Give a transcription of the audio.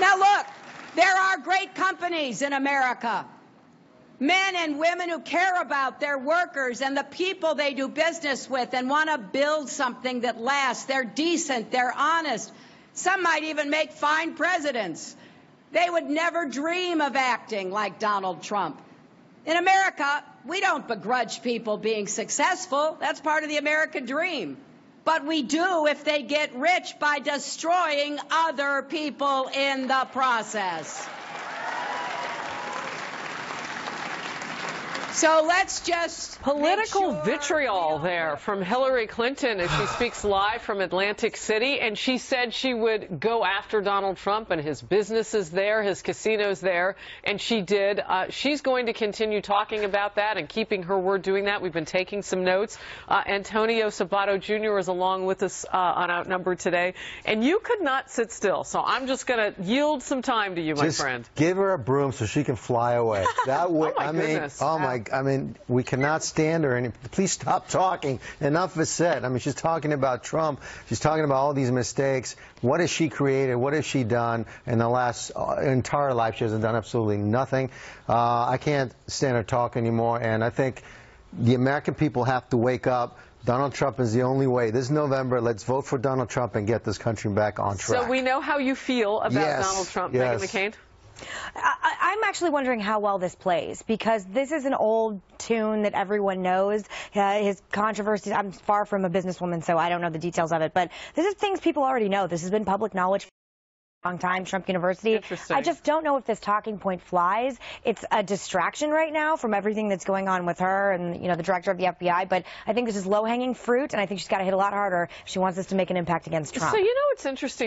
Now, look, there are great companies in America. Men and women who care about their workers and the people they do business with and want to build something that lasts. They're decent, they're honest. Some might even make fine presidents. They would never dream of acting like Donald Trump. In America, we don't begrudge people being successful. That's part of the American dream. But we do if they get rich by destroying other people in the process. So let's just political sure vitriol there from Hillary Clinton as she speaks live from Atlantic City, and she said she would go after Donald Trump and his businesses there, his casinos there, and she did. Uh, she's going to continue talking about that and keeping her word doing that. We've been taking some notes. Uh, Antonio Sabato Jr. is along with us uh, on Outnumbered today, and you could not sit still. So I'm just going to yield some time to you, my just friend. Give her a broom so she can fly away. That way, oh my I mean, oh my I mean, we cannot stand her. And please stop talking. Enough is said. I mean, she's talking about Trump. She's talking about all these mistakes. What has she created? What has she done in the last uh, entire life? She hasn't done absolutely nothing. Uh, I can't stand her talk anymore. And I think the American people have to wake up. Donald Trump is the only way. This November, let's vote for Donald Trump and get this country back on track. So we know how you feel about yes. Donald Trump, yes. Meghan McCain. I, am actually wondering how well this plays because this is an old tune that everyone knows. Uh, his controversies, I'm far from a businesswoman, so I don't know the details of it, but this is things people already know. This has been public knowledge for a long time, Trump University. I just don't know if this talking point flies. It's a distraction right now from everything that's going on with her and, you know, the director of the FBI. But I think this is low-hanging fruit, and I think she's got to hit a lot harder if she wants this to make an impact against Trump. So, you know, it's interesting.